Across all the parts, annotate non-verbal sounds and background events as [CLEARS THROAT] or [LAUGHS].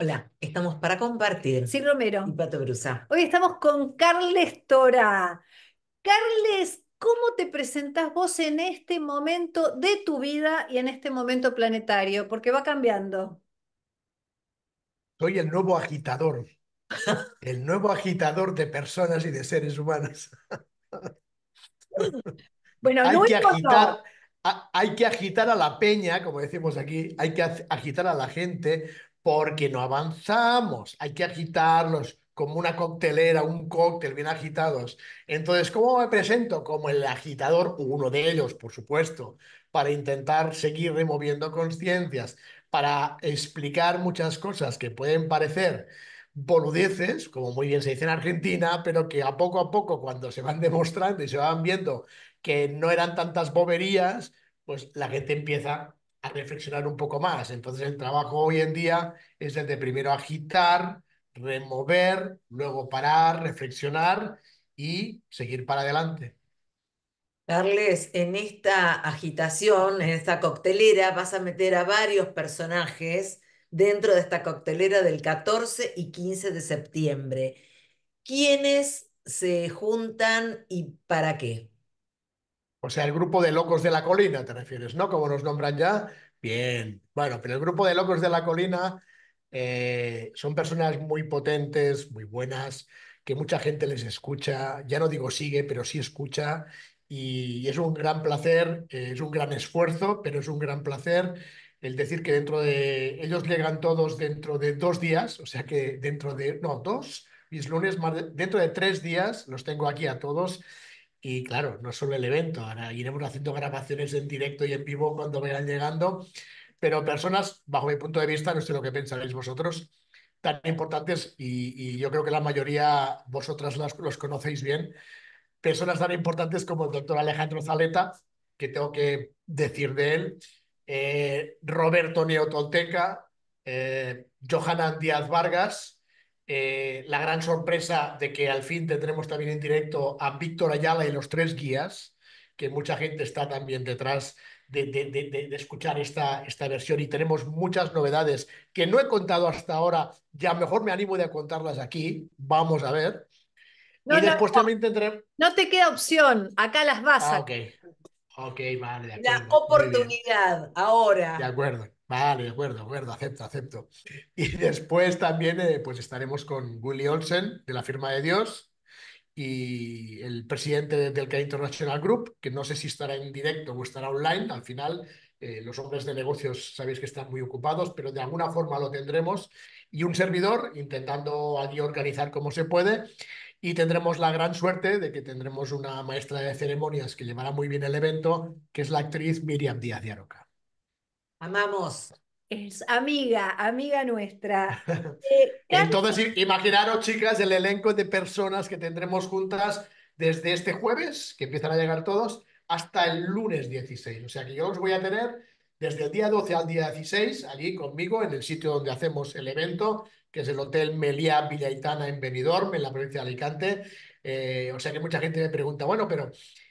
Hola, estamos para compartir. Sí, Romero. Y Pato Brusa. Hoy estamos con Carles Tora. Carles, ¿cómo te presentás vos en este momento de tu vida y en este momento planetario? Porque va cambiando. Soy el nuevo agitador, el nuevo agitador de personas y de seres humanos. [LAUGHS] Bueno, hay, no que no. agitar, a- hay que agitar a la peña, como decimos aquí, hay que ag- agitar a la gente porque no avanzamos, hay que agitarlos como una coctelera, un cóctel bien agitados. Entonces, ¿cómo me presento? Como el agitador, uno de ellos, por supuesto, para intentar seguir removiendo conciencias, para explicar muchas cosas que pueden parecer boludeces, como muy bien se dice en Argentina, pero que a poco a poco, cuando se van [LAUGHS] demostrando y se van viendo que no eran tantas boberías, pues la gente empieza a reflexionar un poco más. Entonces el trabajo hoy en día es el de primero agitar, remover, luego parar, reflexionar y seguir para adelante. Carles, en esta agitación, en esta coctelera, vas a meter a varios personajes dentro de esta coctelera del 14 y 15 de septiembre. ¿Quiénes se juntan y para qué? O sea, el grupo de locos de la colina, te refieres, ¿no? Como nos nombran ya. Bien. Bueno, pero el grupo de locos de la colina eh, son personas muy potentes, muy buenas, que mucha gente les escucha. Ya no digo sigue, pero sí escucha. Y es un gran placer, eh, es un gran esfuerzo, pero es un gran placer el decir que dentro de... Ellos llegan todos dentro de dos días, o sea que dentro de... No, dos, es lunes, dentro de tres días los tengo aquí a todos. Y claro, no solo el evento, ahora iremos haciendo grabaciones en directo y en vivo cuando vayan llegando, pero personas, bajo mi punto de vista, no sé lo que pensaréis vosotros, tan importantes, y, yo creo que la mayoría vosotras las, los conocéis bien, personas tan importantes como el doctor Alejandro Zaleta, que tengo que decir de él, eh, Roberto Neotolteca, eh, Johanan Díaz Vargas, eh, la gran sorpresa de que al fin tendremos también en directo a Víctor Ayala y los tres guías, que mucha gente está también detrás de, de, de, de escuchar esta, esta versión y tenemos muchas novedades que no he contado hasta ahora, ya mejor me animo de a contarlas aquí, vamos a ver. No, y no, después no. también tendremos... No te queda opción. Acá las vas Ah, a. ok. Ok, vale, de La acuerdo. Oportunidad, De ahora. acuerdo, vale, de acuerdo, acuerdo, acepto, acepto. Y después también eh, pues estaremos con Willy Olsen de la firma de Dios y el presidente de- del CAI International Group, que no sé si estará en directo o estará online. Al final, eh, los hombres de negocios sabéis que están muy ocupados, pero de alguna forma lo tendremos. Y un servidor intentando allí organizar como se puede. Y tendremos la gran suerte de que tendremos una maestra de ceremonias que llevará muy bien el evento, que es la actriz Miriam Díaz de Aroca. Amamos. Es amiga, amiga nuestra. [LAUGHS] Eh, Entonces, imaginaros, chicas, el elenco de personas que tendremos juntas desde este jueves, que empiezan a llegar todos, hasta el lunes 16. O sea que yo los voy a tener desde el día 12 al día 16, allí conmigo, en el sitio donde hacemos el evento, que es el Hotel Meliá Villaitana en Benidorm, en la provincia de Alicante. Eh, o sea que mucha gente me pregunta, bueno, pero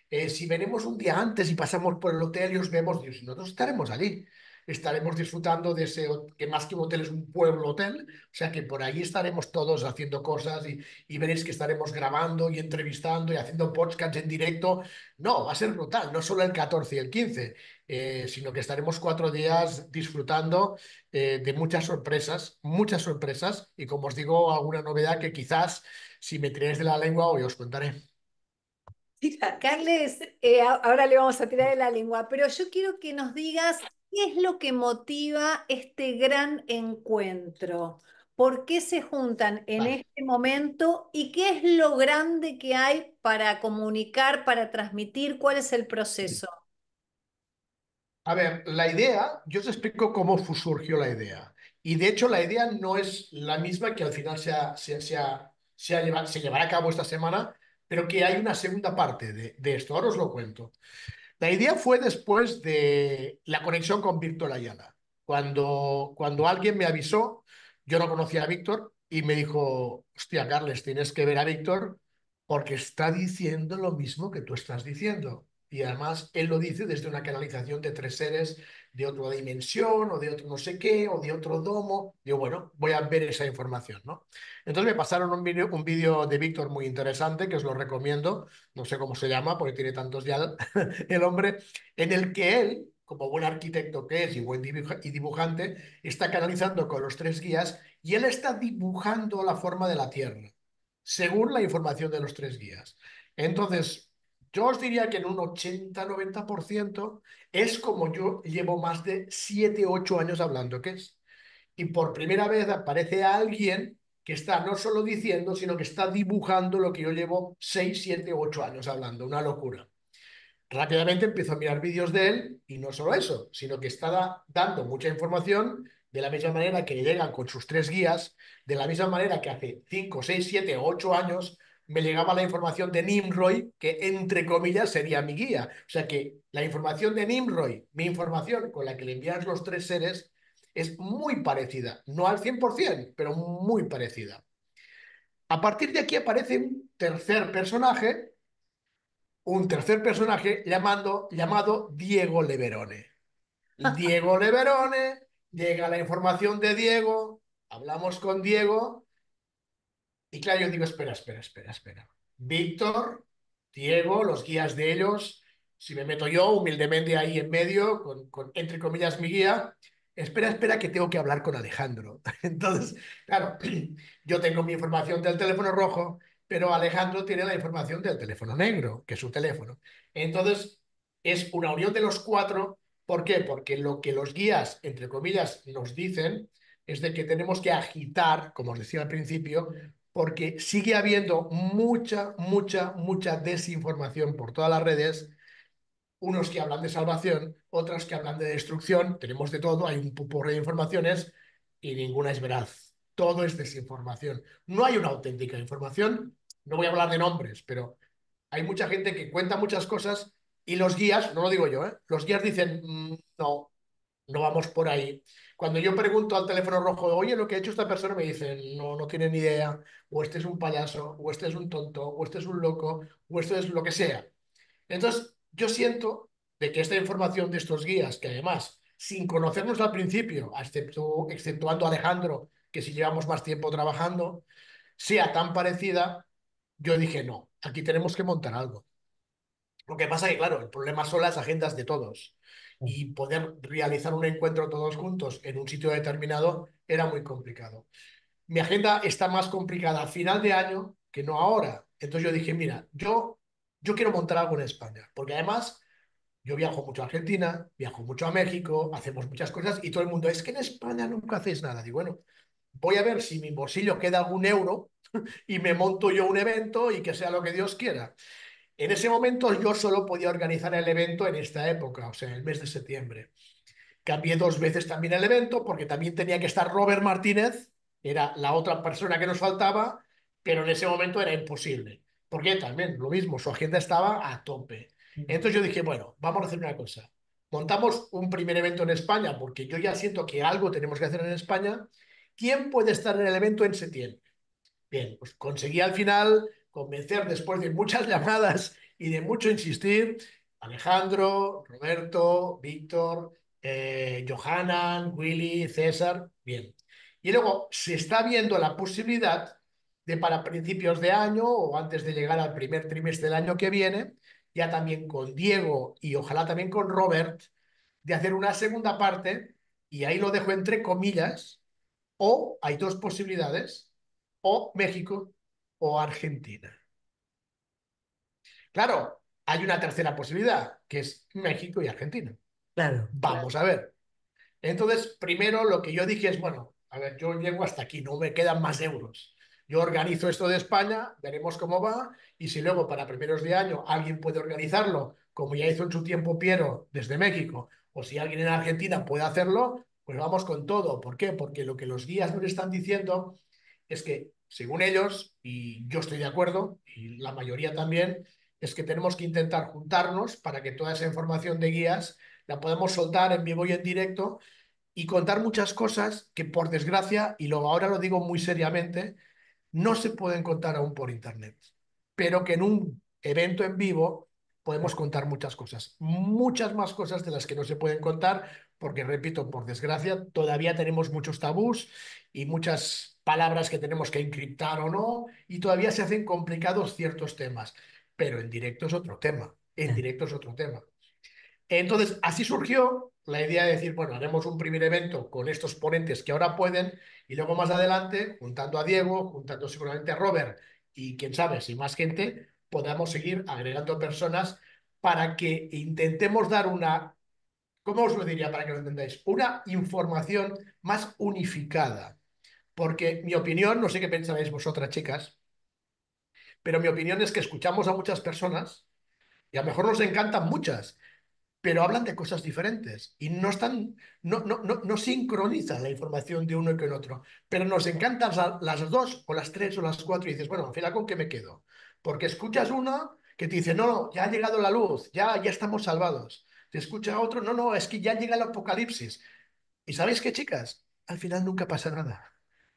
eh, si venimos un día antes y pasamos por el hotel y os vemos, Dios, nosotros estaremos allí estaremos disfrutando de ese, que más que un hotel es un pueblo hotel, o sea que por allí estaremos todos haciendo cosas y, y veréis que estaremos grabando y entrevistando y haciendo podcasts en directo. No, va a ser brutal, no solo el 14 y el 15, eh, sino que estaremos cuatro días disfrutando eh, de muchas sorpresas, muchas sorpresas y como os digo, alguna novedad que quizás si me tiráis de la lengua hoy os contaré. Mira, Carles, eh, ahora le vamos a tirar de la lengua, pero yo quiero que nos digas qué es lo que motiva este gran encuentro. ¿Por qué se juntan en Vale. este momento y qué es lo grande que hay para comunicar, para transmitir? ¿Cuál es el proceso? A ver, la idea, yo os explico cómo surgió la idea. Y de hecho la idea no es la misma que al final se, ha- se, se, ha- se, ha lleva- se llevará a cabo esta semana, pero que hay una segunda parte de, de esto. Ahora os lo cuento. La idea fue después de la conexión con Víctor Ayala. Cuando, cuando alguien me avisó, yo no conocía a Víctor y me dijo, hostia, Carles, tienes que ver a Víctor porque está diciendo lo mismo que tú estás diciendo. Y además él lo dice desde una canalización de tres seres de otra dimensión o de otro no sé qué o de otro domo. Digo, bueno, voy a ver esa información, ¿no? Entonces me pasaron un vídeo un vídeo de Víctor muy interesante que os lo recomiendo, no sé cómo se llama porque tiene tantos ya [LAUGHS] el, el hombre, en el que él como buen arquitecto que es y buen y dibujante, está canalizando con los tres guías y él está dibujando la forma de la Tierra, según la información de los tres guías. Entonces, yo os diría que en un 80-90% es como yo llevo más de 7, 8 años hablando, que es. Y por primera vez aparece alguien que está no solo diciendo, sino que está dibujando lo que yo llevo 6, 7, 8 años hablando. Una locura rápidamente empiezo a mirar vídeos de él y no solo eso, sino que está dando mucha información de la misma manera que llegan con sus tres guías, de la misma manera que hace 5, 6, 7 o 8 años me llegaba la información de Nimroy, que entre comillas sería mi guía. O sea que la información de Nimroy, mi información con la que le envías los tres seres, es muy parecida. No al 100%, pero muy parecida. A partir de aquí aparece un tercer personaje un tercer personaje llamando, llamado Diego Leverone. [LAUGHS] Diego Leverone, llega la información de Diego, hablamos con Diego, y claro, yo digo, espera, espera, espera, espera. Víctor, Diego, los guías de ellos, si me meto yo humildemente ahí en medio, con, entre comillas mi guía, espera, espera, que tengo que hablar con Alejandro. [LAUGHS] Entonces, claro, [CLEARS THROAT] yo tengo mi información del teléfono rojo, pero Alejandro tiene la información del teléfono negro, que es su teléfono. Entonces, es una unión de los cuatro. ¿Por qué? Porque lo que los guías, entre comillas, nos dicen es de que tenemos que agitar, como os decía al principio, porque sigue habiendo mucha, mucha, mucha desinformación por todas las redes. Unos que hablan de salvación, otros que hablan de destrucción, tenemos de todo, hay un pupurre de informaciones y ninguna es veraz. Todo es desinformación. No hay una auténtica información, no voy a hablar de nombres, pero hay mucha gente que cuenta muchas cosas y los guías, no lo digo yo, ¿eh? los guías dicen, mm, no, no vamos por ahí. Cuando yo pregunto al teléfono rojo, oye, lo que ha hecho esta persona, me dicen, no, no tiene ni idea, o este es un payaso, o este es un tonto, o este es un loco, o esto es lo que sea. Entonces, yo siento de que esta información de estos guías, que además, sin conocernos al principio, excepto, exceptuando a Alejandro, que si llevamos más tiempo trabajando, sea tan parecida, yo dije, no, aquí tenemos que montar algo. Lo que pasa es que, claro, el problema son las agendas de todos. Y poder realizar un encuentro todos juntos en un sitio determinado era muy complicado. Mi agenda está más complicada a final de año que no ahora. Entonces yo dije, mira, yo, yo quiero montar algo en España, porque además yo viajo mucho a Argentina, viajo mucho a México, hacemos muchas cosas y todo el mundo, es que en España nunca hacéis nada. Digo, bueno, voy a ver si mi bolsillo queda algún euro [LAUGHS] y me monto yo un evento y que sea lo que Dios quiera. En ese momento yo solo podía organizar el evento en esta época, o sea, en el mes de septiembre. Cambié dos veces también el evento porque también tenía que estar Robert Martínez, era la otra persona que nos faltaba, pero en ese momento era imposible. Porque también lo mismo, su agenda estaba a tope. Entonces yo dije, bueno, vamos a hacer una cosa. Montamos un primer evento en España porque yo ya siento que algo tenemos que hacer en España. ¿Quién puede estar en el evento en septiembre? Bien, pues conseguí al final convencer después de muchas llamadas y de mucho insistir, Alejandro, Roberto, Víctor, eh, Johanan, Willy, César, bien. Y luego se está viendo la posibilidad de para principios de año o antes de llegar al primer trimestre del año que viene, ya también con Diego y ojalá también con Robert, de hacer una segunda parte, y ahí lo dejo entre comillas, o hay dos posibilidades, o México o Argentina. Claro, hay una tercera posibilidad, que es México y Argentina. Claro. Vamos a ver. Entonces, primero lo que yo dije es, bueno, a ver, yo llego hasta aquí, no me quedan más euros. Yo organizo esto de España, veremos cómo va, y si luego para primeros de año alguien puede organizarlo, como ya hizo en su tiempo Piero desde México, o si alguien en Argentina puede hacerlo, pues vamos con todo. ¿Por qué? Porque lo que los guías nos están diciendo es que, según ellos, y yo estoy de acuerdo, y la mayoría también, es que tenemos que intentar juntarnos para que toda esa información de guías la podamos soltar en vivo y en directo y contar muchas cosas que, por desgracia, y luego ahora lo digo muy seriamente, no se pueden contar aún por Internet, pero que en un evento en vivo podemos contar muchas cosas, muchas más cosas de las que no se pueden contar, porque repito, por desgracia, todavía tenemos muchos tabús y muchas palabras que tenemos que encriptar o no, y todavía se hacen complicados ciertos temas. Pero en directo es otro tema, en directo es otro tema. Entonces, así surgió la idea de decir, bueno, haremos un primer evento con estos ponentes que ahora pueden, y luego más adelante, juntando a Diego, juntando seguramente a Robert y quién sabe, si más gente, podamos seguir agregando personas para que intentemos dar una, ¿cómo os lo diría para que lo entendáis? Una información más unificada. Porque mi opinión, no sé qué pensáis vosotras, chicas, pero mi opinión es que escuchamos a muchas personas y a lo mejor nos encantan muchas, pero hablan de cosas diferentes y no están, no, no, no, no sincronizan la información de uno y con otro. Pero nos encantan las dos o las tres o las cuatro y dices, bueno, al final con qué me quedo. Porque escuchas una que te dice, no, ya ha llegado la luz, ya, ya estamos salvados. Te escucha otro, no, no, es que ya llega el apocalipsis. ¿Y sabéis qué, chicas? Al final nunca pasa nada.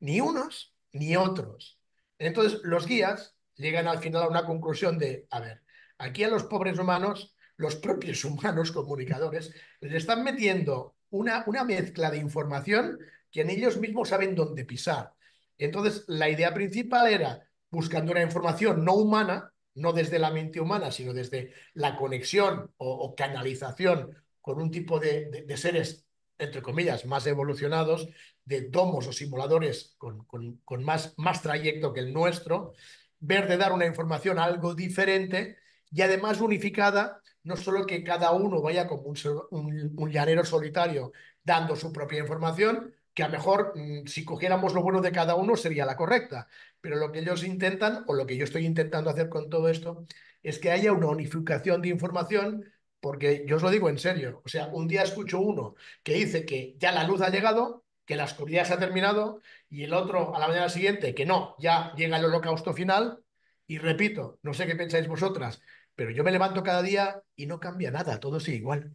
Ni unos ni otros. Entonces, los guías llegan al final a una conclusión de, a ver, aquí a los pobres humanos los propios [LAUGHS] humanos comunicadores les están metiendo una, una mezcla de información que en ellos mismos saben dónde pisar. Entonces, la idea principal era buscando una información no humana, no desde la mente humana, sino desde la conexión o, canalización con un tipo de, seres, entre comillas, más evolucionados, de domos o simuladores con, con, más, más trayecto que el nuestro, ver de dar una información algo diferente y además unificada no solo que cada uno vaya como un, llanero solitario dando su propia información, que a lo mejor mm, si cogiéramos lo bueno de cada uno sería la correcta, pero lo que ellos intentan, o lo que yo estoy intentando hacer con todo esto, es que haya una unificación de información, porque yo os lo digo en serio, o sea, un día escucho uno que dice que ya la luz ha llegado, que la oscuridad se ha terminado, y el otro a la mañana siguiente que no, ya llega el holocausto final, y repito, no sé qué pensáis vosotras, pero yo me levanto cada día y no cambia nada, todo sigue igual.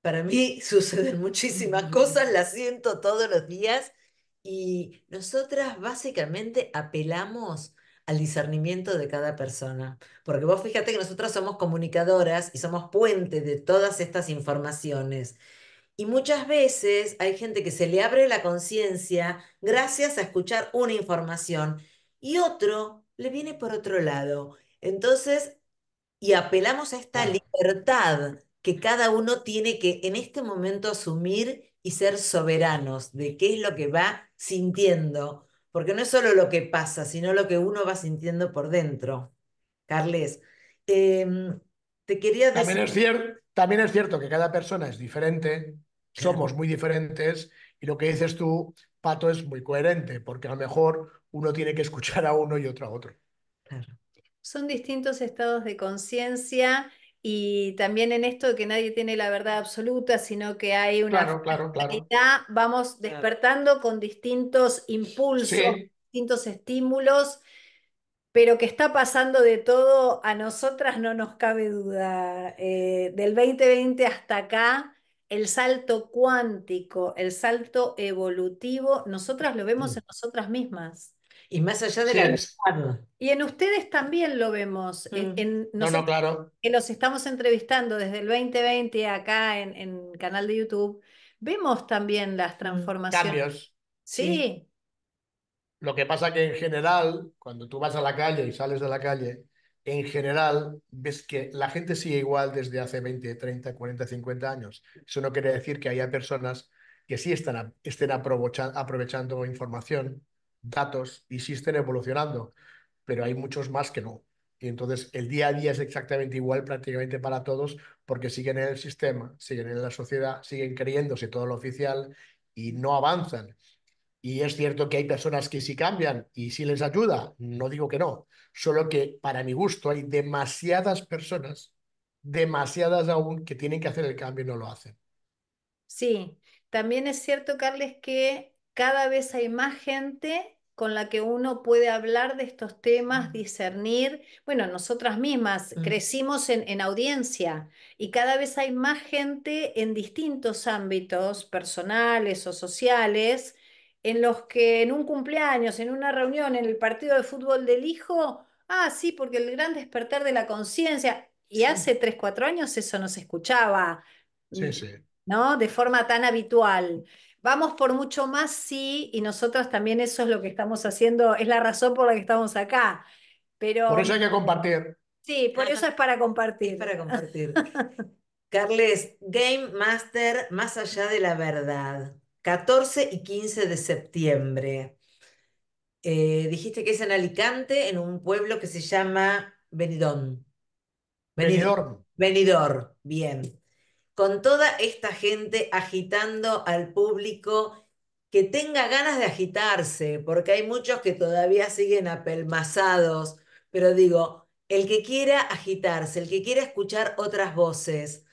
Para mí suceden muchísimas cosas, las siento todos los días y nosotras básicamente apelamos al discernimiento de cada persona. Porque vos fíjate que nosotras somos comunicadoras y somos puente de todas estas informaciones. Y muchas veces hay gente que se le abre la conciencia gracias a escuchar una información y otro le viene por otro lado. Entonces, y apelamos a esta libertad que cada uno tiene que en este momento asumir y ser soberanos de qué es lo que va sintiendo, porque no es solo lo que pasa, sino lo que uno va sintiendo por dentro. Carles, em, te quería decir... También es, cierto, también es cierto que cada persona es diferente, somos muy diferentes, y lo que dices tú, Pato, es muy coherente, porque a lo mejor uno tiene que escuchar a uno y otro a otro. Son distintos estados de conciencia y también en esto de que nadie tiene la verdad absoluta, sino que hay una claro, vamos despertando con distintos impulsos, distintos estímulos, pero que está pasando de todo, a nosotras no nos cabe duda. Eh, del 2020 hasta acá, el salto cuántico, el salto evolutivo, nosotras lo vemos mm. en nosotras mismas. Y más allá de la Y en ustedes también lo vemos. En, mm. no, no, claro. Que los estamos entrevistando desde el 2020 acá en, en canal de YouTube. Vemos también las mm, transformaciones. Cambios. Sí. Lo que pasa que en general, cuando tú vas a la calle y sales de la calle, en general ves que la gente sigue igual desde hace 20, 30, 40, 50 años. Eso no quiere decir que haya personas que sí están, estén aprovechando información, datos y estén evolucionando, pero hay muchos más que no. Y entonces el día a día es exactamente igual prácticamente para todos porque siguen en el sistema, siguen en la sociedad, siguen creyéndose todo lo oficial y no avanzan. Y es cierto que hay personas que sí cambian y sí les ayuda, no digo que no, solo que para mi gusto hay demasiadas personas, demasiadas aún, que tienen que hacer el cambio y no lo hacen. Sí, también es cierto, Carles, que cada vez hay más gente con la que uno puede hablar de estos temas, mm. discernir. Bueno, nosotras mismas mm. crecimos en, en, audiencia y cada vez hay más gente en distintos ámbitos personales o sociales en los que en un cumpleaños, en una reunión, en el partido de fútbol del hijo, Ah, sí, porque el gran despertar de la conciencia, y hace 3, 4 años eso no se escuchaba, Sí, sí. ¿no? De forma tan habitual. Vamos por mucho más, sí, y nosotros también eso es lo que estamos haciendo, es la razón por la que estamos acá. Pero Por eso hay que compartir. sí, por eso es para compartir. para compartir. [LAUGHS] Carles, Game Master Más allá de la verdad, 14 y 15 de septiembre. Eh, dijiste que es en Alicante, en un pueblo que se llama Benidorm. Benidorm. Benidorm, bien. Con toda esta gente agitando al público que tenga ganas de agitarse, porque hay muchos que todavía siguen apelmazados, pero digo, el que quiera agitarse, el que quiera escuchar otras voces,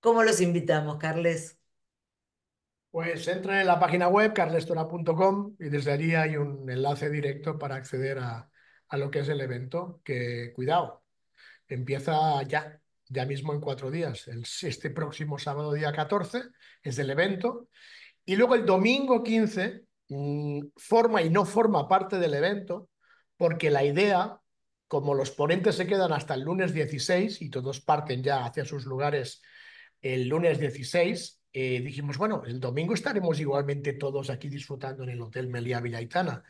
¿cómo los invitamos, Carles? Pues entren en la página web carlestora.com y desde allí hay un enlace directo para acceder a, a lo que es el evento, que cuidado, empieza ya, ya mismo en cuatro días. El, este próximo sábado, día 14, es el evento. Y luego el domingo 15 mmm, forma y no forma parte del evento, porque la idea, como los ponentes se quedan hasta el lunes 16 y todos parten ya hacia sus lugares el lunes 16, eh, dijimos, bueno, el domingo estaremos igualmente todos aquí disfrutando en el Hotel Meliá Villaitana.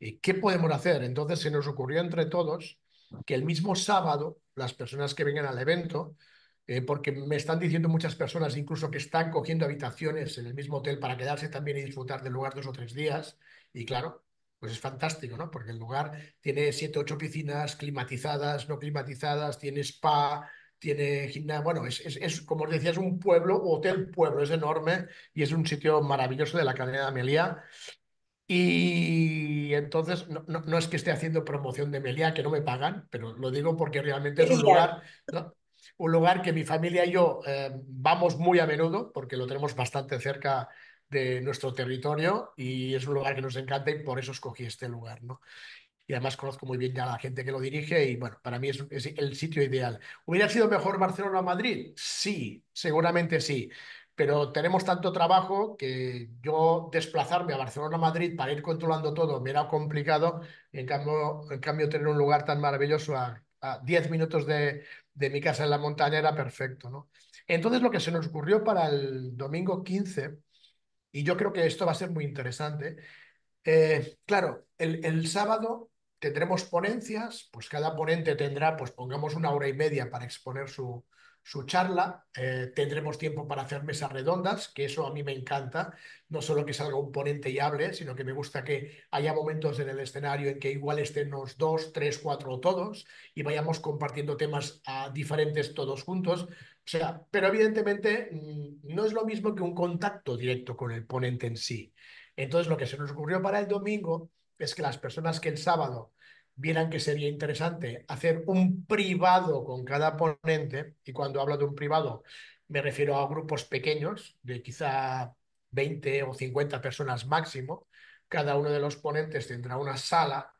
Eh, ¿Qué podemos hacer? Entonces se nos ocurrió entre todos que el mismo sábado las personas que vengan al evento, eh, porque me están diciendo muchas personas incluso que están cogiendo habitaciones en el mismo hotel para quedarse también y disfrutar del lugar dos o tres días. Y claro, pues es fantástico, ¿no? Porque el lugar tiene siete, ocho piscinas climatizadas, no climatizadas, tiene spa, tiene gimnasio, bueno, es, es, es, como os decía, es un pueblo, hotel pueblo, es enorme y es un sitio maravilloso de la cadena de Amelia. Y entonces, no, no, no, es que esté haciendo promoción de Meliá, que no me pagan, pero lo digo porque realmente es un lugar, ¿no? un lugar que mi familia y yo eh, vamos muy a menudo, porque lo tenemos bastante cerca de nuestro territorio y es un lugar que nos encanta y por eso escogí este lugar, ¿no? Y además conozco muy bien ya a la gente que lo dirige y bueno, para mí es, es el sitio ideal. ¿Hubiera sido mejor Barcelona o Madrid? Sí, seguramente sí pero tenemos tanto trabajo que yo desplazarme a Barcelona, Madrid para ir controlando todo me era complicado. En cambio, en cambio tener un lugar tan maravilloso a, 10 minutos de, de, mi casa en la montaña era perfecto. ¿no? Entonces lo que se nos ocurrió para el domingo 15, y yo creo que esto va a ser muy interesante, eh, claro, el, el sábado tendremos ponencias, pues cada ponente tendrá, pues pongamos una hora y media para exponer su, su charla. Eh, tendremos tiempo para hacer mesas redondas, que eso a mí me encanta. No solo que salga un ponente y hable, sino que me gusta que haya momentos en el escenario en que igual estén los dos, tres, cuatro todos y vayamos compartiendo temas uh, diferentes todos juntos. O sea, pero evidentemente mmm, no es lo mismo que un contacto directo con el ponente en sí. Entonces, lo que se nos ocurrió para el domingo es que las personas que el sábado vieran que sería interesante hacer un privado con cada ponente, y cuando hablo de un privado me refiero a grupos pequeños, de quizá 20 o 50 personas máximo, cada uno de los ponentes tendrá una sala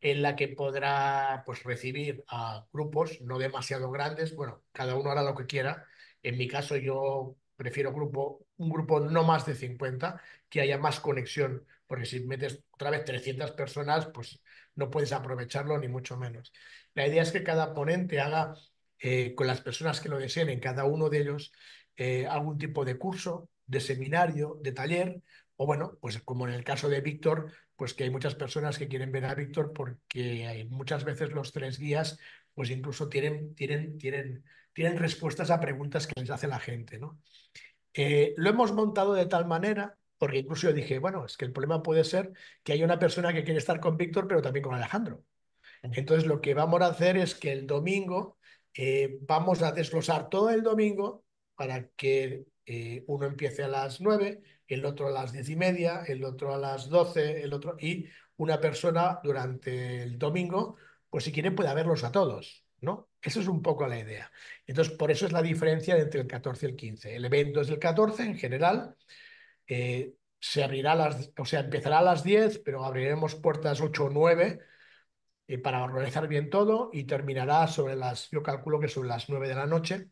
en la que podrá pues, recibir a grupos no demasiado grandes, bueno, cada uno hará lo que quiera, en mi caso yo prefiero grupo, un grupo no más de 50, que haya más conexión, porque si metes otra vez 300 personas, pues no puedes aprovecharlo ni mucho menos. La idea es que cada ponente haga eh, con las personas que lo deseen, en cada uno de ellos, eh, algún tipo de curso, de seminario, de taller, o bueno, pues como en el caso de Víctor, pues que hay muchas personas que quieren ver a Víctor porque muchas veces los tres guías pues incluso tienen, tienen, tienen, tienen respuestas a preguntas que les hace la gente, ¿no? Eh, lo hemos montado de tal manera porque incluso yo dije, bueno, es que el problema puede ser que hay una persona que quiere estar con Víctor, pero también con Alejandro. Entonces, lo que vamos a hacer es que el domingo eh, vamos a desglosar todo el domingo para que eh, uno empiece a las nueve, el otro a las diez y media, el otro a las doce, el otro, y una persona durante el domingo, pues si quiere puede verlos a todos, ¿no? Eso es un poco la idea. Entonces, por eso es la diferencia entre el 14 y el 15. El evento es el 14 en general, eh, se abrirá las, o sea, empezará a las 10, pero abriremos puertas 8 o 9 eh, para organizar bien todo y terminará sobre las, yo calculo que sobre las 9 de la noche.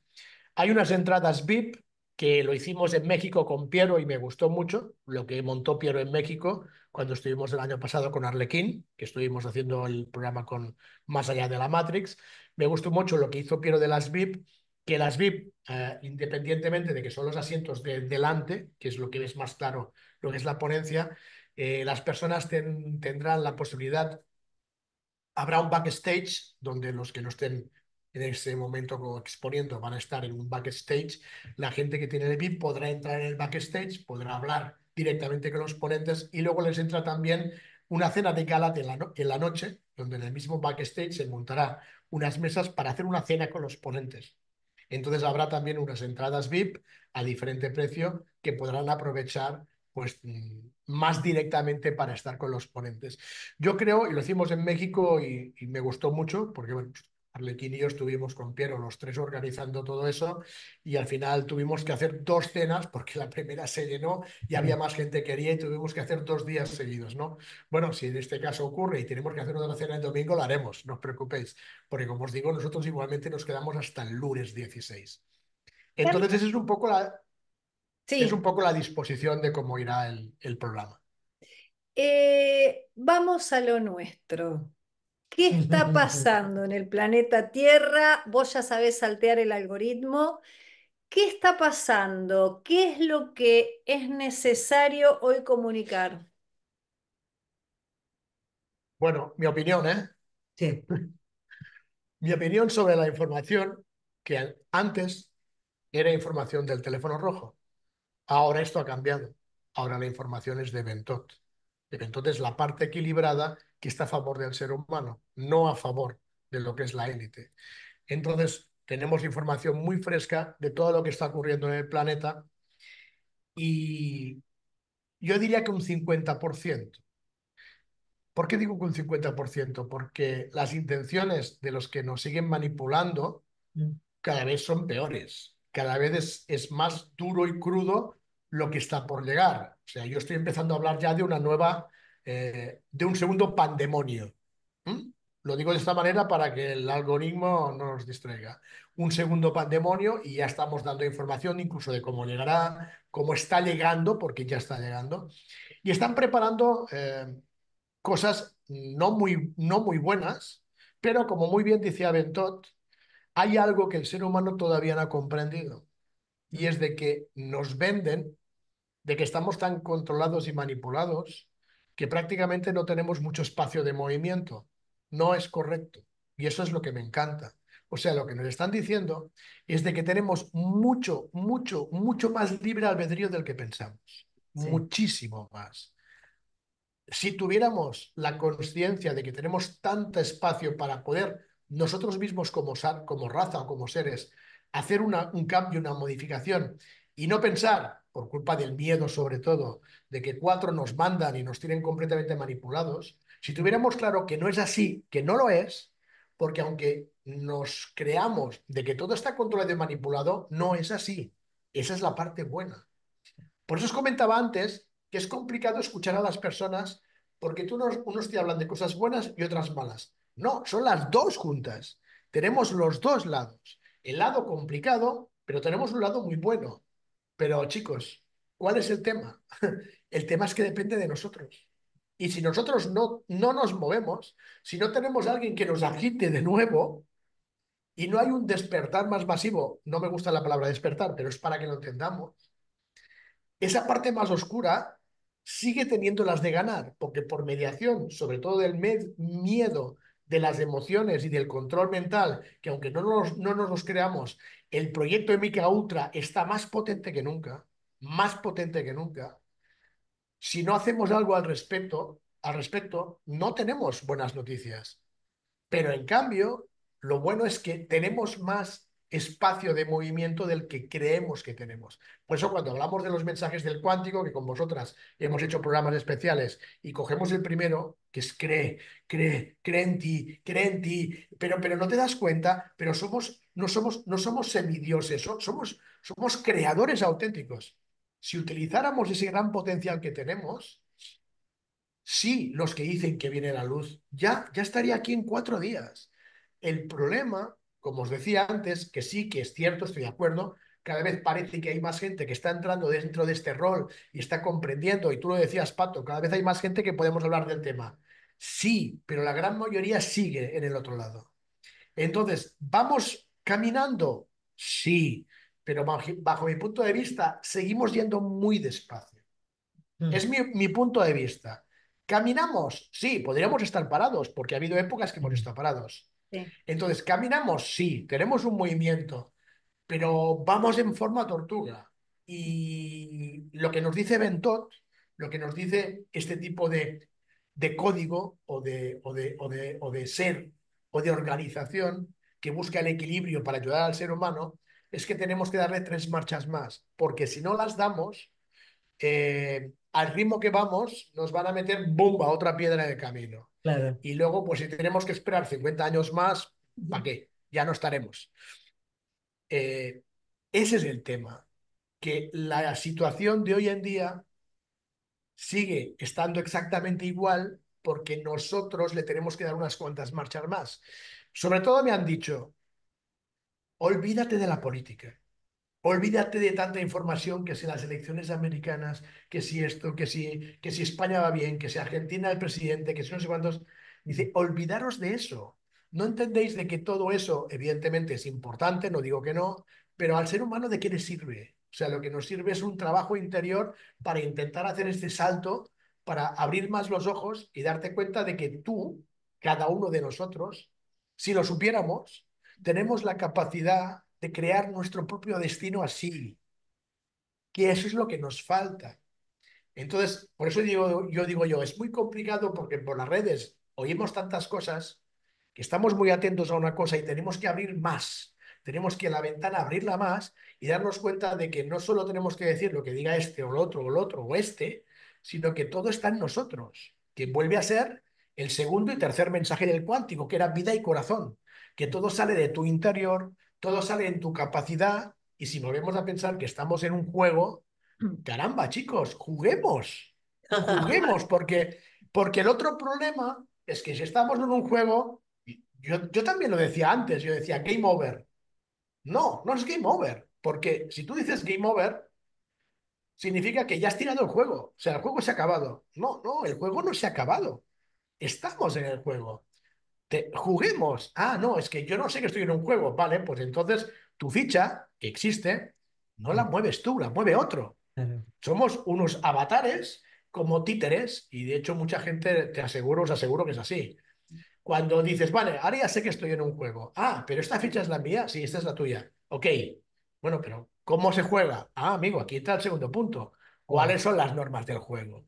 Hay unas entradas VIP que lo hicimos en México con Piero y me gustó mucho lo que montó Piero en México cuando estuvimos el año pasado con Arlequín, que estuvimos haciendo el programa con Más allá de la Matrix. Me gustó mucho lo que hizo Piero de las VIP, que las VIP, eh, independientemente de que son los asientos de delante, que es lo que ves más claro, lo que es la ponencia, eh, las personas tendrán la posibilidad, habrá un backstage donde los que no estén en ese momento exponiendo van a estar en un backstage. La gente que tiene el VIP podrá entrar en el backstage, podrá hablar directamente con los ponentes y luego les entra también una cena de gala en la, en la noche, donde en el mismo backstage se montará unas mesas para hacer una cena con los ponentes. Entonces habrá también unas entradas VIP a diferente precio que podrán aprovechar pues mm, más directamente para estar con los ponentes. Yo creo, y lo hicimos en México y, y me gustó mucho, porque bueno, Arlequín y yo estuvimos con Piero los tres organizando todo eso y al final tuvimos que hacer dos cenas porque la primera se llenó y había más gente que quería y tuvimos que hacer dos días seguidos, ¿no? Bueno, si en este caso ocurre y tenemos que hacer otra cena el domingo, lo haremos, no os preocupéis, porque como os digo, nosotros igualmente nos quedamos hasta el lunes 16. Entonces, esa es un poco la, sí. es un poco la disposición de cómo irá el, el programa. Eh, vamos a lo nuestro. ¿Qué está [LAUGHS] pasando en el planeta Tierra? Vos ya sabés saltear el algoritmo. ¿Qué está pasando? ¿Qué es lo que es necesario hoy comunicar? Bueno, mi opinión, ¿eh? Sí. [LAUGHS] mi opinión sobre la información que antes era información del teléfono rojo. Ahora esto ha cambiado. Ahora la información es de Ventot. De Ventot es la parte equilibrada que está a favor del ser humano, no a favor de lo que es la élite. Entonces, tenemos información muy fresca de todo lo que está ocurriendo en el planeta y yo diría que un 50%. ¿Por qué digo que un 50%? Porque las intenciones de los que nos siguen manipulando mm. cada vez son peores, cada vez es, es más duro y crudo lo que está por llegar. O sea, yo estoy empezando a hablar ya de una nueva eh, de un segundo pandemonio. Lo digo de esta manera para que el algoritmo no nos distraiga. Un segundo pandemonio y ya estamos dando información incluso de cómo llegará, cómo está llegando, porque ya está llegando. Y están preparando eh, cosas no muy, no muy buenas, pero como muy bien decía Bentot, hay algo que el ser humano todavía no ha comprendido. Y es de que nos venden, de que estamos tan controlados y manipulados, que prácticamente no tenemos mucho espacio de movimiento. No es correcto. Y eso es lo que me encanta. O sea, lo que nos están diciendo es de que tenemos mucho, mucho, mucho más libre albedrío del que pensamos. Muchísimo más. Si tuviéramos la conciencia de que tenemos tanto espacio para poder nosotros mismos como, como raza o como seres hacer una, un cambio, una modificación y no pensar por culpa del miedo sobre todo, de que cuatro nos mandan y nos tienen completamente manipulados, si tuviéramos claro que no es así, que no lo es, porque aunque nos creamos de que todo está controlado y manipulado, no es así. Esa es la parte buena. Por eso os comentaba antes que es complicado escuchar a las personas porque tú unos, unos te hablan de cosas buenas y otras malas. No, son las dos juntas. Tenemos los dos lados. El lado complicado, pero tenemos un lado muy bueno. Pero chicos, ¿cuál es el tema? [LAUGHS] El tema es que depende de nosotros. Y si nosotros no, no nos movemos, si no tenemos a alguien que nos agite de nuevo y no hay un despertar más masivo, no me gusta la palabra despertar, pero es para que lo entendamos, esa parte más oscura sigue teniendo las de ganar, porque por mediación, sobre todo del miedo, de las emociones y del control mental, que aunque no nos, no nos los creamos, el proyecto de Mica Ultra está más potente que nunca, más potente que nunca. Si no hacemos algo al respecto, al respecto, no tenemos buenas noticias. Pero en cambio, lo bueno es que tenemos más espacio de movimiento del que creemos que tenemos. Por eso cuando hablamos de los mensajes del cuántico, que con vosotras hemos hecho programas especiales y cogemos el primero, que es cree, cree, cree en ti, cree en ti, pero, pero no te das cuenta, pero somos, no, somos, no somos semidioses, somos, somos creadores auténticos. Si utilizáramos ese gran potencial que tenemos, sí, los que dicen que viene la luz, ya, ya estaría aquí en cuatro días. El problema como os decía antes, que sí, que es cierto, estoy de acuerdo, cada vez parece que hay más gente que está entrando dentro de este rol y está comprendiendo, y tú lo decías, Pato, cada vez hay más gente que podemos hablar del tema. Sí, pero la gran mayoría sigue en el otro lado. Entonces, ¿vamos caminando? Sí, pero bajo, mi punto de vista, seguimos yendo muy despacio. Mm. Es mi, mi punto de vista. ¿Caminamos? Sí, podríamos estar parados, porque ha habido épocas que hemos estado parados. Entonces, ¿caminamos? Sí, tenemos un movimiento, pero vamos en forma tortuga. Y lo que nos dice Bentot, lo que nos dice este tipo de, de código o de, o, de, o, de, o de ser o de organización que busca el equilibrio para ayudar al ser humano, es que tenemos que darle tres marchas más, porque si no las damos, eh, al ritmo que vamos, nos van a meter bomba, otra piedra en el camino. Y luego, pues si tenemos que esperar 50 años más, ¿para qué? Ya no estaremos. Eh, ese es el tema, que la situación de hoy en día sigue estando exactamente igual porque nosotros le tenemos que dar unas cuantas marchas más. Sobre todo me han dicho, olvídate de la política. Olvídate de tanta información que si las elecciones americanas, que si esto, que si, que si España va bien, que si Argentina el presidente, que si no sé cuántos. Dice, olvidaros de eso. No entendéis de que todo eso, evidentemente, es importante, no digo que no, pero al ser humano, ¿de qué le sirve? O sea, lo que nos sirve es un trabajo interior para intentar hacer este salto, para abrir más los ojos y darte cuenta de que tú, cada uno de nosotros, si lo supiéramos, tenemos la capacidad crear nuestro propio destino así, que eso es lo que nos falta. Entonces, por eso digo, yo digo yo, es muy complicado porque por las redes oímos tantas cosas que estamos muy atentos a una cosa y tenemos que abrir más. Tenemos que la ventana abrirla más y darnos cuenta de que no solo tenemos que decir lo que diga este o el otro o el otro o este, sino que todo está en nosotros, que vuelve a ser el segundo y tercer mensaje del cuántico, que era vida y corazón, que todo sale de tu interior, todo sale en tu capacidad y si volvemos a pensar que estamos en un juego, caramba, chicos, juguemos, [LAUGHS] juguemos, porque, porque el otro problema es que si estamos en un juego, yo, yo también lo decía antes, yo decía game over. No, no es game over, porque si tú dices game over, significa que ya has tirado el juego, o sea, el juego se ha acabado. No, no, el juego no se ha acabado. Estamos en el juego juguemos. Ah, no, es que yo no sé que estoy en un juego. Vale, pues entonces tu ficha, que existe, no la mueves tú, la mueve otro. Somos unos avatares como títeres, y de hecho mucha gente, te aseguro, os aseguro que es así. Cuando dices, vale, ahora ya sé que estoy en un juego. Ah, pero esta ficha es la mía, sí, esta es la tuya. Ok, bueno, pero ¿cómo se juega? Ah, amigo, aquí está el segundo punto. ¿Cuáles son las normas del juego?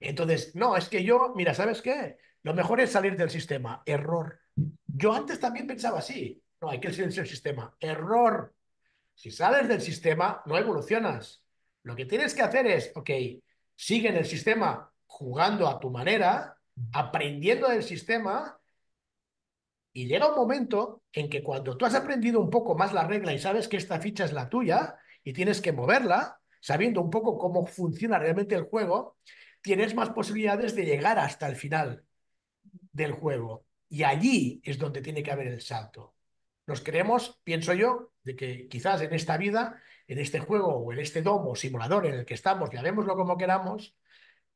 Entonces, no, es que yo, mira, ¿sabes qué? Lo mejor es salir del sistema. Error. Yo antes también pensaba así. No, hay que salir del sistema. Error. Si sales del sistema, no evolucionas. Lo que tienes que hacer es, ok, sigue en el sistema jugando a tu manera, aprendiendo del sistema, y llega un momento en que cuando tú has aprendido un poco más la regla y sabes que esta ficha es la tuya y tienes que moverla, sabiendo un poco cómo funciona realmente el juego, tienes más posibilidades de llegar hasta el final del juego. Y allí es donde tiene que haber el salto. Nos creemos, pienso yo, de que quizás en esta vida, en este juego o en este domo simulador en el que estamos, llamémoslo como queramos,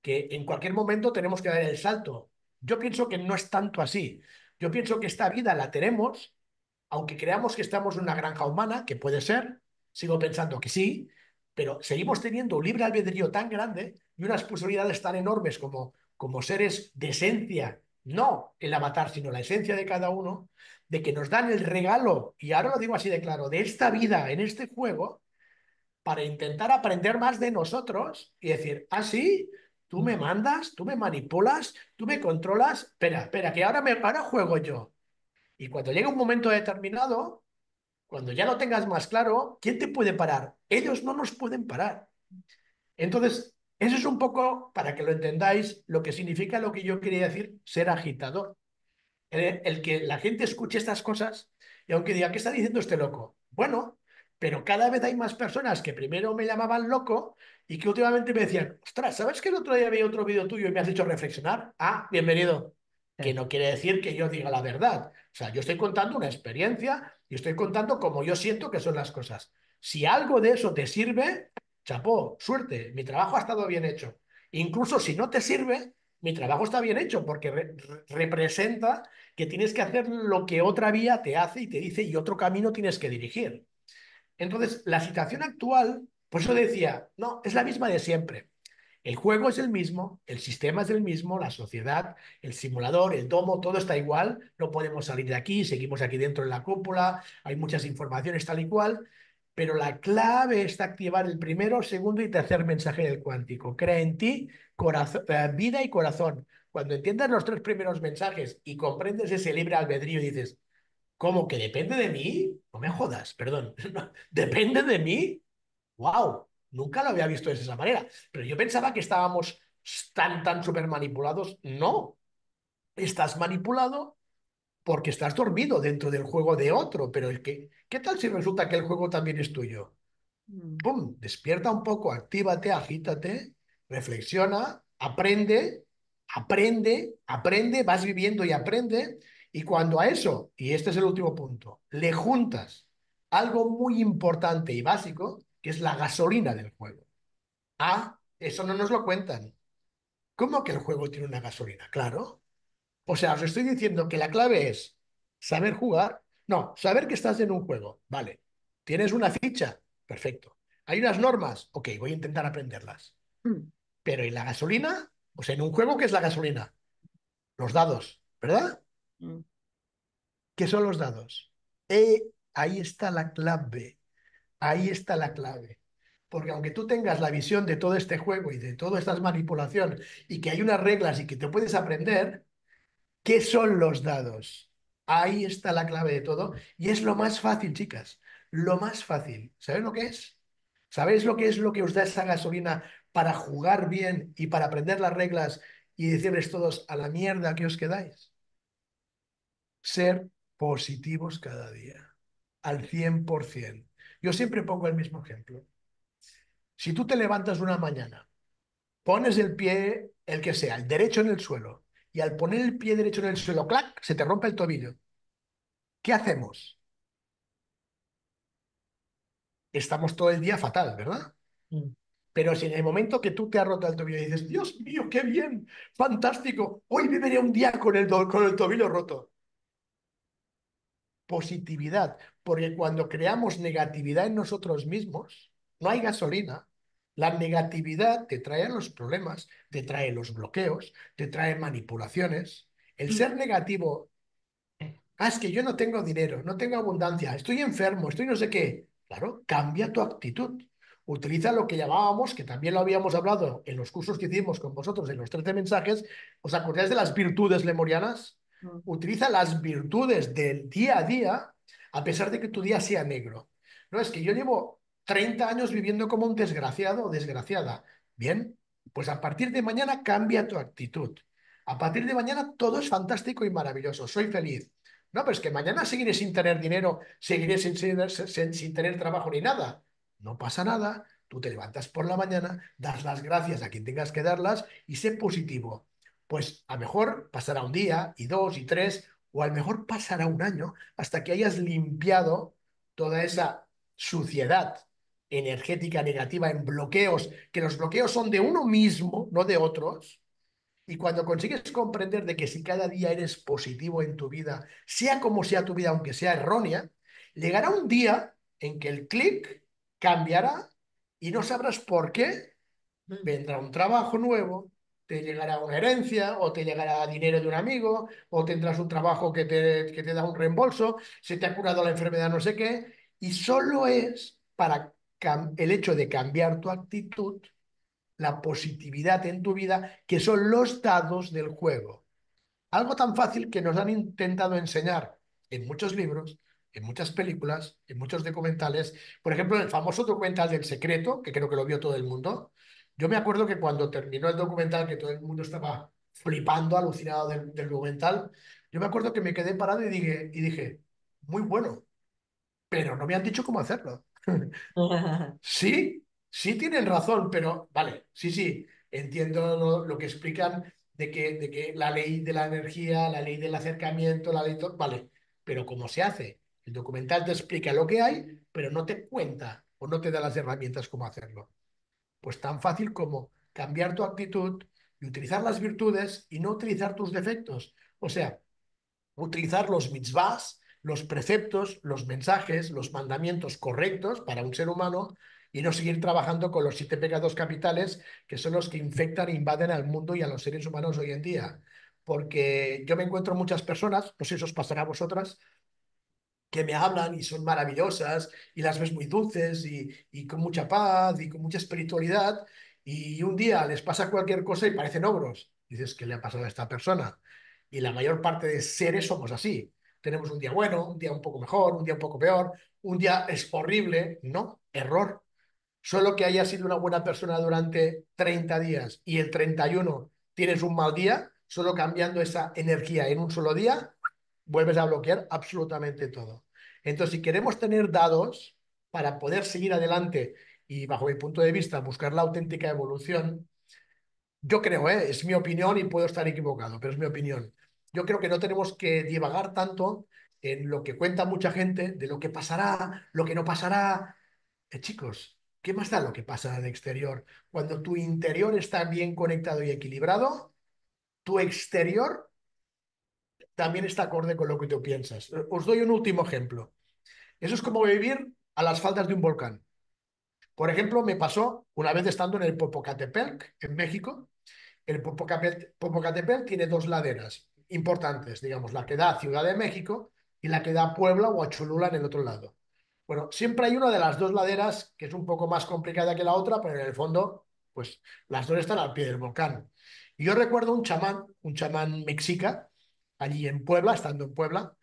que en cualquier momento tenemos que dar el salto. Yo pienso que no es tanto así. Yo pienso que esta vida la tenemos, aunque creamos que estamos en una granja humana, que puede ser, sigo pensando que sí, pero seguimos teniendo un libre albedrío tan grande y unas posibilidades tan enormes como, como seres de esencia no el avatar, sino la esencia de cada uno, de que nos dan el regalo, y ahora lo digo así de claro, de esta vida en este juego, para intentar aprender más de nosotros y decir, ah, sí, tú me mandas, tú me manipulas, tú me controlas, espera, espera, que ahora, me, ahora juego yo. Y cuando llega un momento determinado, cuando ya lo tengas más claro, ¿quién te puede parar? Ellos no nos pueden parar. Entonces, eso es un poco, para que lo entendáis, lo que significa lo que yo quería decir, ser agitador. El, que la gente escuche estas cosas y aunque diga, ¿qué está diciendo este loco? Bueno, pero cada vez hay más personas que primero me llamaban loco y que últimamente me decían, ostras, ¿sabes que el otro día vi otro vídeo tuyo y me has hecho reflexionar? Ah, bienvenido. Que no quiere decir que yo diga la verdad. O sea, yo estoy contando una experiencia y estoy contando cómo yo siento que son las cosas. Si algo de eso te sirve, chapó, suerte, mi trabajo ha estado bien hecho. Incluso si no te sirve, mi trabajo está bien hecho porque representa que tienes que hacer lo que otra vía te hace y te dice y otro camino tienes que dirigir. Entonces, la situación actual, por eso decía, no, es la misma de siempre. El juego es el mismo, el sistema es el mismo, la sociedad, el simulador, el domo, todo está igual, no podemos salir de aquí, seguimos aquí dentro de la cúpula, hay muchas informaciones tal y cual, pero la clave está activar el primero, segundo y tercer mensaje del cuántico. Crea en ti corazón, eh, vida y corazón. Cuando entiendas los tres primeros mensajes y comprendes ese libre albedrío y dices, ¿cómo que depende de mí? No me jodas, perdón. [LAUGHS] ¿Depende de mí? ¡Wow! Nunca lo había visto de esa manera. Pero yo pensaba que estábamos tan, tan súper manipulados. No. Estás manipulado porque estás dormido dentro del juego de otro, pero que, ¿qué tal si resulta que el juego también es tuyo? Mm. ¡Pum! Despierta un poco, actívate, agítate, reflexiona, aprende, aprende, aprende, vas viviendo y aprende. Y cuando a eso, y este es el último punto, le juntas algo muy importante y básico, que es la gasolina del juego. Ah, eso no nos lo cuentan. ¿Cómo que el juego tiene una gasolina? Claro. O sea, os estoy diciendo que la clave es saber jugar. No, saber que estás en un juego. Vale. ¿Tienes una ficha? Perfecto. ¿Hay unas normas? Ok, voy a intentar aprenderlas. Hmm. Pero ¿y la gasolina? O sea, en un juego, ¿qué es la gasolina? Los dados, ¿verdad? Hmm. ¿Qué son los dados? Eh, ahí está la clave. Ahí está la clave. Porque aunque tú tengas la visión de todo este juego y de toda esta manipulación y que hay unas reglas y que te puedes aprender, ¿qué son los dados? Ahí está la clave de todo y es lo más fácil, chicas. Lo más fácil. ¿Sabéis lo que es? ¿Sabéis lo que es lo que os da esa gasolina para jugar bien y para aprender las reglas y decirles todos a la mierda que os quedáis? Ser positivos cada día, al 100%. Yo siempre pongo el mismo ejemplo. Si tú te levantas una mañana, pones el pie, el que sea, el derecho en el suelo, y al poner el pie derecho en el suelo, clac, se te rompe el tobillo. ¿Qué hacemos? Estamos todo el día fatal, ¿verdad? Mm. Pero si en el momento que tú te has roto el tobillo y dices, Dios mío, qué bien, fantástico, hoy viviré un día con el, con el tobillo roto. Positividad, porque cuando creamos negatividad en nosotros mismos, no hay gasolina. La negatividad te trae los problemas, te trae los bloqueos, te trae manipulaciones. El ser negativo, ah, es que yo no tengo dinero, no tengo abundancia, estoy enfermo, estoy no sé qué. Claro, cambia tu actitud. Utiliza lo que llamábamos, que también lo habíamos hablado en los cursos que hicimos con vosotros, en los 13 mensajes, ¿os acordáis de las virtudes lemorianas? Utiliza las virtudes del día a día a pesar de que tu día sea negro. No, es que yo llevo 30 años viviendo como un desgraciado o desgraciada. Bien, pues a partir de mañana cambia tu actitud. A partir de mañana todo es fantástico y maravilloso. Soy feliz. No, pues que mañana seguiré sin tener dinero, seguiré sin, sin, tener trabajo ni nada. No pasa nada. Tú te levantas por la mañana, das las gracias a quien tengas que darlas y sé positivo. Pues a lo mejor pasará un día y dos y tres o a lo mejor pasará un año hasta que hayas limpiado toda esa suciedad energética negativa en bloqueos, que los bloqueos son de uno mismo, no de otros. Y cuando consigues comprender de que si cada día eres positivo en tu vida, sea como sea tu vida, aunque sea errónea, llegará un día en que el clic cambiará y no sabrás por qué. Mm. Vendrá un trabajo nuevo, te llegará una herencia o te llegará dinero de un amigo o tendrás un trabajo que te, que te da un reembolso, se te ha curado la enfermedad no sé qué, y solo es para el hecho de cambiar tu actitud, la positividad en tu vida, que son los dados del juego. Algo tan fácil que nos han intentado enseñar en muchos libros, en muchas películas, en muchos documentales. Por ejemplo, el famoso documental del secreto, que creo que lo vio todo el mundo, yo me acuerdo que cuando terminó el documental, que todo el mundo estaba flipando, alucinado del, documental, yo me acuerdo que me quedé parado y dije, y dije, muy bueno, pero no me han dicho cómo hacerlo. [LAUGHS] sí, sí tienen razón, pero vale, sí, sí, entiendo lo, que explican de que, de que la ley de la energía, la ley del acercamiento, la ley, vale, pero ¿cómo se hace? El documental te explica lo que hay, pero no te cuenta o no te da las herramientas como hacerlo. Pues tan fácil como cambiar tu actitud y utilizar las virtudes y no utilizar tus defectos. O sea, utilizar los mitzvahs, los preceptos, los mensajes, los mandamientos correctos para un ser humano y no seguir trabajando con los siete pecados capitales que son los que infectan e invaden al mundo y a los seres humanos hoy en día. Porque yo me encuentro muchas personas, no sé si os pasará a vosotras, que me hablan y son maravillosas y las ves muy dulces y, y con mucha paz y con mucha espiritualidad y un día les pasa cualquier cosa y parecen ogros. Dices, ¿qué le ha pasado a esta persona? Y la mayor parte de seres somos así. Tenemos un día bueno, un día un poco mejor, un día un poco peor, un día es horrible. No, error. Solo que haya sido una buena persona durante 30 días y el 31 tienes un mal día, solo cambiando esa energía en un solo día, vuelves a bloquear absolutamente todo. Entonces, si queremos tener dados para poder seguir adelante y bajo mi punto de vista buscar la auténtica evolución, yo creo, ¿eh? es mi opinión y puedo estar equivocado, pero es mi opinión. Yo creo que no tenemos que divagar tanto en lo que cuenta mucha gente, de lo que pasará, lo que no pasará. Eh, chicos, ¿qué más da lo que pasa en el exterior? Cuando tu interior está bien conectado y equilibrado, tu exterior también está acorde con lo que tú piensas. Os doy un último ejemplo. Eso es como vivir a las faldas de un volcán. Por ejemplo, me pasó una vez estando en el Popocatépetl, en México. El Popocatépetl tiene dos laderas importantes, digamos, la que da Ciudad de México y la que da Puebla o a Cholula en el otro lado. Bueno, siempre hay una de las dos laderas que es un poco más complicada que la otra, pero en el fondo, pues las dos están al pie del volcán. Y yo recuerdo un chamán, un chamán mexica, allí en Puebla, estando en Puebla,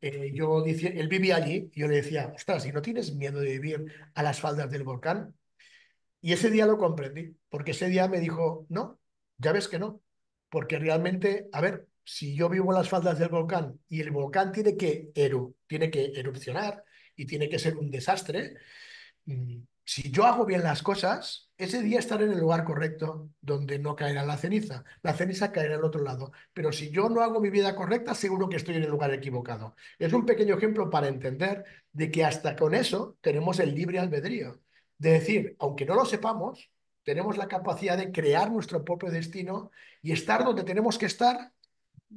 eh, yo decía, él vivía allí, y yo le decía, ostras, si no tienes miedo de vivir a las faldas del volcán. Y ese día lo comprendí, porque ese día me dijo, no, ya ves que no, porque realmente, a ver, si yo vivo en las faldas del volcán y el volcán tiene que, eru tiene que erupcionar y tiene que ser un desastre, mm, si yo hago bien las cosas, ese día estaré en el lugar correcto donde no caerá la ceniza. La ceniza caerá al otro lado. Pero si yo no hago mi vida correcta, seguro que estoy en el lugar equivocado. Es un pequeño ejemplo para entender de que hasta con eso tenemos el libre albedrío. De decir, aunque no lo sepamos, tenemos la capacidad de crear nuestro propio destino y estar donde tenemos que estar,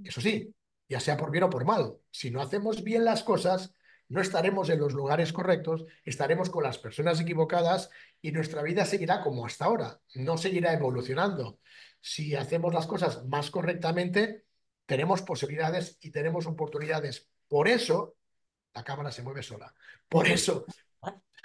eso sí, ya sea por bien o por mal. Si no hacemos bien las cosas, no estaremos en los lugares correctos, estaremos con las personas equivocadas y nuestra vida seguirá como hasta ahora, no seguirá evolucionando. Si hacemos las cosas más correctamente, tenemos posibilidades y tenemos oportunidades. Por eso, la cámara se mueve sola. Por eso,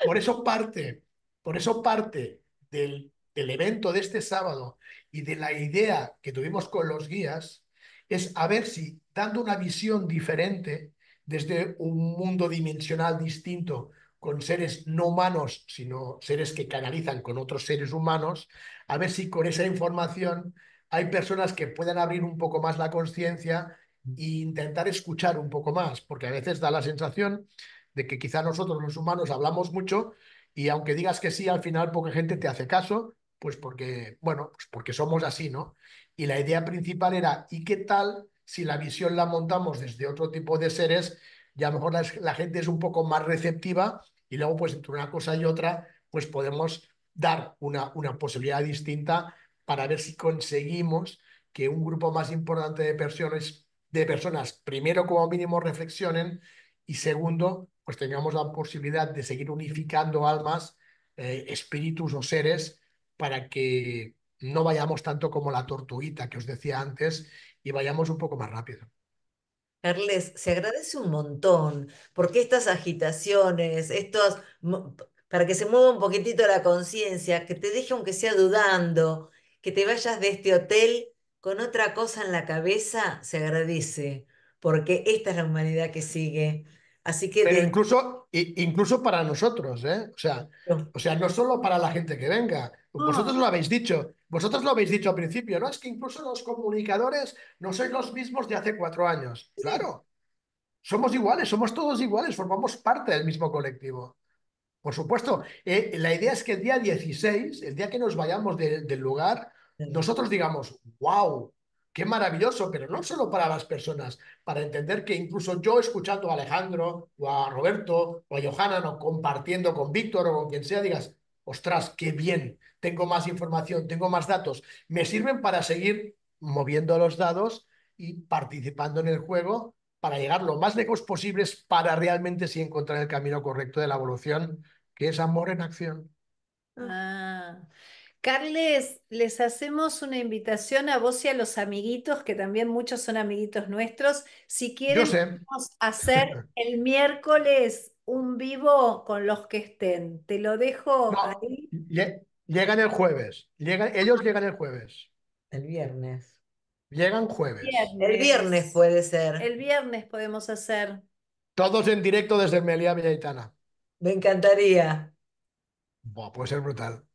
por eso parte, por eso parte del, del evento de este sábado y de la idea que tuvimos con los guías, es a ver si dando una visión diferente, desde un mundo dimensional distinto con seres no humanos, sino seres que canalizan con otros seres humanos, a ver si con esa información hay personas que puedan abrir un poco más la conciencia e intentar escuchar un poco más, porque a veces da la sensación de que quizá nosotros los humanos hablamos mucho y aunque digas que sí, al final poca gente te hace caso, pues porque, bueno, pues porque somos así, ¿no? Y la idea principal era, ¿y qué tal si la visión la montamos desde otro tipo de seres, ya a lo mejor la, gente es un poco más receptiva y luego pues entre una cosa y otra pues podemos dar una, una posibilidad distinta para ver si conseguimos que un grupo más importante de personas, de personas primero como mínimo reflexionen y segundo pues tengamos la posibilidad de seguir unificando almas, eh, espíritus o seres para que no vayamos tanto como la tortuguita que os decía antes y vayamos un poco más rápido. Carles, se agradece un montón, porque estas agitaciones, estos, para que se mueva un poquitito la conciencia, que te deje aunque sea dudando, que te vayas de este hotel con otra cosa en la cabeza, se agradece, porque esta es la humanidad que sigue. Así que Pero incluso, incluso para nosotros, ¿eh? O sea, o sea, no solo para la gente que venga. Vosotros lo habéis dicho, vosotros lo habéis dicho al principio, ¿no? Es que incluso los comunicadores no sois los mismos de hace cuatro años. Claro, somos iguales, somos todos iguales, formamos parte del mismo colectivo. Por supuesto, eh, la idea es que el día 16, el día que nos vayamos del lugar, nosotros digamos, wow, qué maravilloso, pero no solo para las personas, para entender que incluso yo escuchando a Alejandro o a Roberto o a Johanna o compartiendo con Víctor o con quien sea, digas, ostras, qué bien, tengo más información, tengo más datos, me sirven para seguir moviendo los dados y participando en el juego para llegar lo más lejos posibles para realmente sí encontrar el camino correcto de la evolución, que es amor en acción. Ah. Carles, les hacemos una invitación a vos y a los amiguitos, que también muchos son amiguitos nuestros. Si quieren, vamos a hacer [LAUGHS] el miércoles un vivo con los que estén. Te lo dejo ahí. Llegan el jueves. Llegan, ellos llegan el jueves. El viernes. Llegan jueves. El viernes puede ser. El viernes podemos hacer. Todos en directo desde Melía Villaitana. Me encantaría. puede ser brutal.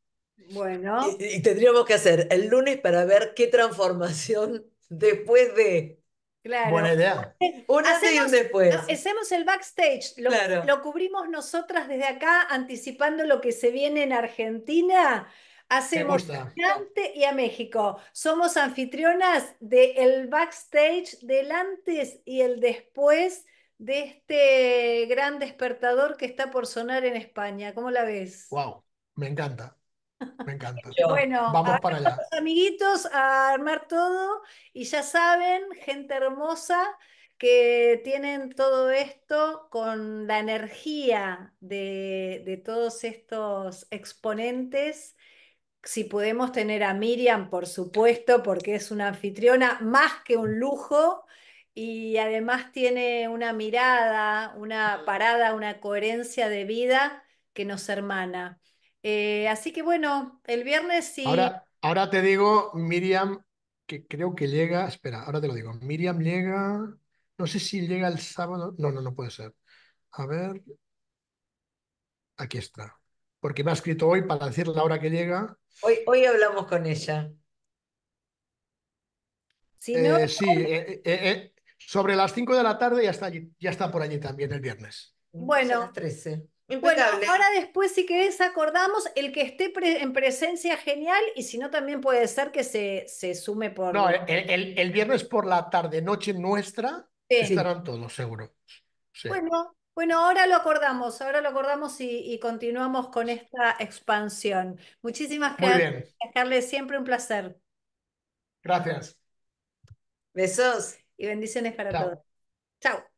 Bueno. Y, tendríamos que hacer el lunes para ver qué transformación [LAUGHS] después de. Claro. Buena idea. Un antes y un después. Hacemos el backstage. Lo, lo cubrimos nosotras desde acá, anticipando lo que se viene en Argentina. Hacemos a y a México. Somos anfitrionas del backstage, del antes y el después de este gran despertador que está por sonar en España. ¿Cómo la ves? Wow, me encanta. Me encanta. Bueno, vamos para allá. Amiguitos, a armar todo y ya saben, gente hermosa, que tienen todo esto con la energía de, de todos estos exponentes. Si podemos tener a Miriam, por supuesto, porque es una anfitriona más que un lujo y además tiene una mirada, una parada, una coherencia de vida que nos hermana. Eh, así que bueno, el viernes sí. Ahora, ahora te digo, Miriam, que creo que llega, espera, ahora te lo digo, Miriam llega, no sé si llega el sábado, no, no, no puede ser. A ver, aquí está, porque me ha escrito hoy para decir la hora que llega. Hoy, hoy hablamos con ella. Si no, sí, eh, eh, sobre las 5 de la tarde ya está, allí, ya está por allí también el viernes. Bueno, 13. Bueno, ahora después, si querés, acordamos el que esté en presencia genial y si no, también puede ser que se, se sume por. No, el, el, viernes por la tarde, noche nuestra, estarán todos, seguro. Bueno, bueno, ahora lo acordamos, ahora lo acordamos y, continuamos con esta expansión. Muchísimas gracias, Carles, siempre un placer. Gracias. Besos. Y bendiciones para todos. Chao.